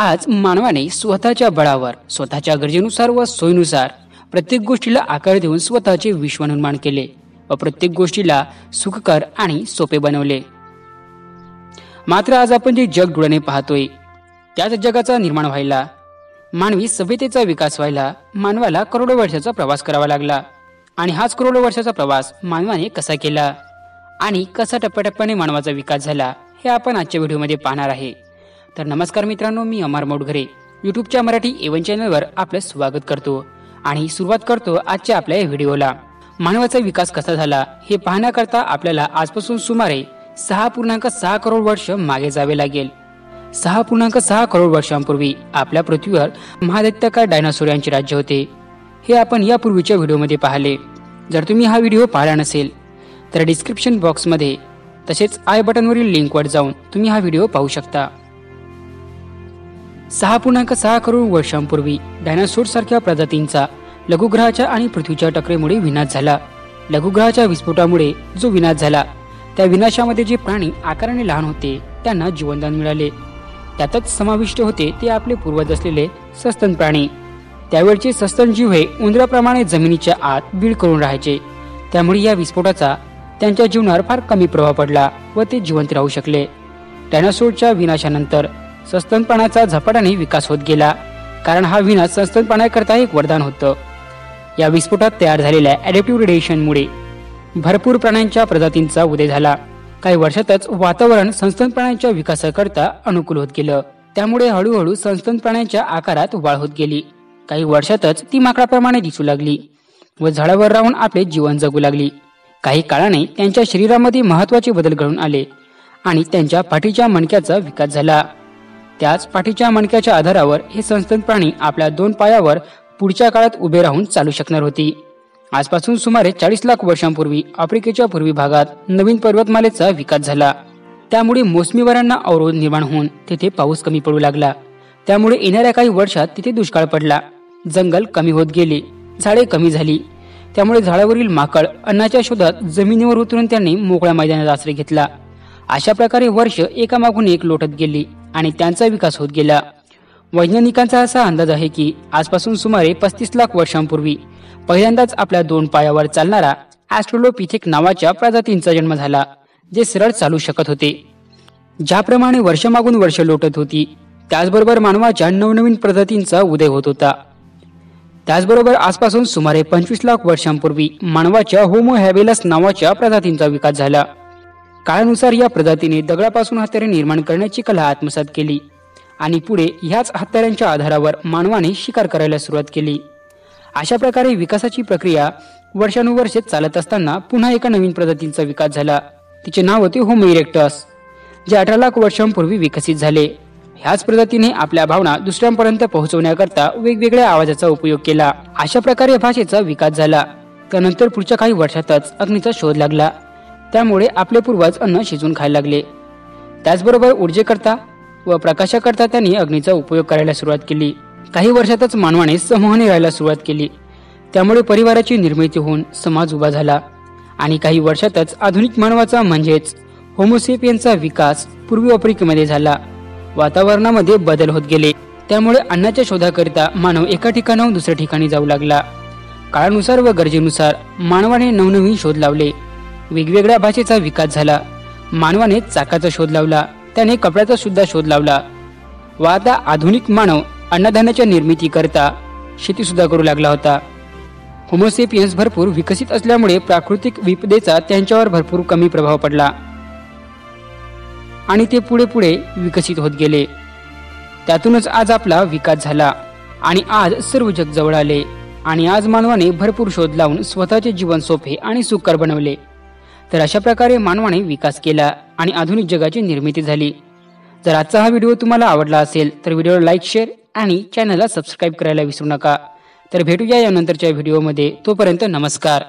आज मानवाने स्वतःच्या बळावर स्वतःच्या गरजेनुसार व सोयीनुसार प्रत्येक गोष्टीला आकार देऊन स्वतःचे विश्व निर्माण केले व प्रत्येक गोष्टीला सुखकर आणि सोपे बनवले. मात्र आज आपण जे जग डोळ्याने पाहतोय त्याच जगाचा निर्माण व्हायला मानवी सभ्यतेचा विकास व्हायला मानवाला करोडो वर्षाचा प्रवास करावा लागला. आणि हाच करोडो वर्षाचा प्रवास मानवाने कसा केला? आणि कसा टप्प्याटप्प्याने मानवाचा विकास झाला हे आपण आजच्या व्हिडिओमध्ये पाहणार आहे. तर नमस्कार मित्रांनो मी अमर मोडघरे. युट्यूबच्या मराठी एवन चॅनलवर आपलं स्वागत करतो आणि सुरुवात करतो आजच्या आपल्या या व्हिडिओला. मानवाचा विकास कसा झाला हे पाहण्याकरता आपल्याला आजपासून सुमारे सहा पूर्णांक सहा करोड वर्ष मागे जावे लागेल. सहा पूर्णांक सहा करोड वर्षांपूर्वी आपल्या पृथ्वीवर महादैत्यकार डायनासोर यांचे राज्य होते. हे आपण यापूर्वीच्या व्हिडिओमध्ये पाहिले. जर तुम्ही हा व्हिडिओ पाहिला नसेल तर डिस्क्रिप्शन बॉक्समध्ये तसेच आय बटनवरील लिंकवर जाऊन तुम्ही हा व्हिडिओ पाहू शकता. सहा पूर्णांक सहा करोड वर्षांपूर्वी डायनासोर सारख्या प्रजातींचा लघुग्रहाच्या आणि पृथ्वीच्या टकरेमुळे विनाश झाला. लघुग्रहाच्या विस्फोटामुळे जो विनाश झाला त्या विनाशामध्ये जे प्राणी आकाराने लहान होते त्यांना जीवनदान मिळाले. त्यातच समाविष्ट होते ते आपले पूर्वज असलेले सस्तन प्राणी. त्यावेळचे सस्तन जीव हे उंदराप्रमाणे जमिनीच्या आत बीड करून राहायचे. त्यामुळे या विस्फोटाचा त्यांच्या जीवनावर फार कमी प्रभाव पडला व ते जिवंत राहू शकले. डायनासोरच्या विनाशानंतर सस्तनपणाचा झपाट्याने विकास होत गेला. कारण हा विनाश संस्तनपणाकरता एक वरदान होतं. या विस्फोटात तयार झालेल्या ॲडेप्टिव्ह रेडिएशनमुळे भरपूर प्राण्यांच्या प्रजातींचा उदय झाला. काही वर्षातच वातावरण संस्तन प्राण्यांच्या विकासाकरता अनुकूल होत गेलं. त्यामुळे हळूहळू संस्तन प्राण्यांच्या आकारात वाढ होत गेली. काही वर्षातच ती माकडाप्रमाणे दिसू लागली व झाडावर राहून आपले जीवन जगू लागली. काही काळाने त्यांच्या शरीरामध्ये महत्त्वाचे बदल घडून आले आणि त्यांच्या पाठीच्या मणक्याचा विकास झाला. त्याच पाठीच्या मणक्याच्या आधारावर हे संस्तन प्राणी आपल्या दोन पायावर पुढच्या काळात उभे राहून चालू शकणार होती. आजपासून सुमारे चाळीस लाख वर्षांपूर्वी आफ्रिकेच्या पूर्वी भागात नवीन पर्वतमालेचा विकास झाला. त्यामुळे मोसमी वाऱ्यांना अवरोध निर्माण होऊन तिथे पाऊस कमी पडू लागला. त्यामुळे येणाऱ्या काही वर्षात तिथे दुष्काळ पडला. जंगल कमी होत गेले. झाडे कमी झाली. त्यामुळे झाडावरील माकड अन्नाच्या शोधात जमिनीवर उतरून त्यांनी मोकळ्या मैदानात आश्रय घेतला. अशा प्रकारे वर्ष एकामागून एक लोटत गेली आणि त्यांचा विकास होत गेला. वैज्ञानिकांचा असा अंदाज आहे की आजपासून सुमारे पस्तीस लाख वर्षांपूर्वी पहिल्यांदाच आपल्या दोन पायावर चालणारा ॲस्ट्रोलोपिथिक नावाच्या प्रजातींचा जन्म झाला जे सरळ चालू शकत होते. ज्याप्रमाणे वर्षामागून वर्ष लोटत होती त्याचबरोबर मानवाच्या नवनवीन प्रजातींचा उदय होत होता. त्याचबरोबर आजपासून सुमारे पंचवीस लाख वर्षांपूर्वी मानवाच्या होमो हॅबेलस नावाच्या प्रजातींचा विकास झाला. काळानुसार या प्रजातीने दगडापासून हत्यारे निर्माण करण्याची कला आत्मसात केली आणि पुढे ह्याच हत्यारांच्या आधारावर मानवाने शिकार करायला सुरुवात केली. अशा प्रकारे विकासाची प्रक्रिया वर्षानुवर्षे चालत असताना पुन्हा एका नवीन प्रजातींचा विकास झाला. तिचे नाव होते होमो इरेक्टस जे अठरा लाख वर्षांपूर्वी विकसित झाले. ह्याच प्रजातीने आपल्या भावना दुसऱ्यांपर्यंत पोहोचवण्याकरता वेगवेगळ्या आवाजाचा उपयोग केला. अशा प्रकारे भाषेचा विकास झाला. त्यानंतर पुढच्या काही वर्षातच अग्नीचा शोध लागला. त्यामुळे आपले पूर्वज अन्न शिजून खायला लागले. त्याचबरोबर ऊर्जेकरता व प्रकाशाकरता त्यांनी अग्नीचा उपयोग करायला सुरुवात केली. काही वर्षातच मानवाने समूहाने राहायला सुरुवात केली. त्यामुळे परिवाराची निर्मिती होऊन समाज उभा झाला. आणि काही वर्षातच आधुनिक मानवाचा म्हणजेच होमोसेपियनचा विकास पूर्वी आफ्रिकेमध्ये झाला. वातावरणामध्ये बदल होत गेले. त्यामुळे अन्नाच्या शोधाकरिता मानव एका ठिकाणाहून दुसऱ्या ठिकाणी जाऊ लागला. काळानुसार व गरजेनुसार मानवाने नवनवीन शोध लावले. वेगवेगळ्या भाषेचा विकास झाला. मानवाने चाकाचा शोध लावला. त्याने कपड्याचा सुद्धा शोध लावला. व आता आधुनिक मानव अन्नधान्याच्या निर्मिती करता शेती सुद्धा करू लागला होता. होमोसेपियन्स भरपूर विकसित असल्यामुळे प्राकृतिक विपदेचा त्यांच्यावर भरपूर कमी प्रभाव पडला. आणि ते पुढे पुढे विकसित होत गेले. त्यातूनच आज आपला विकास झाला. आणि आज सर्व जग जवळ आले. आणि आज मानवाने भरपूर शोध लावून स्वतःचे जीवन सोपे आणि सुकर बनवले. तर अशा प्रकारे मानवाने विकास केला आणि आधुनिक जगाची निर्मिती झाली. जर आजचा हा व्हिडिओ तुम्हाला आवडला असेल तर व्हिडिओला लाईक शेअर आणि चॅनलला सबस्क्राईब करायला विसरू नका. तर भेटूया या नंतरच्या व्हिडिओमध्ये. तोपर्यंत नमस्कार.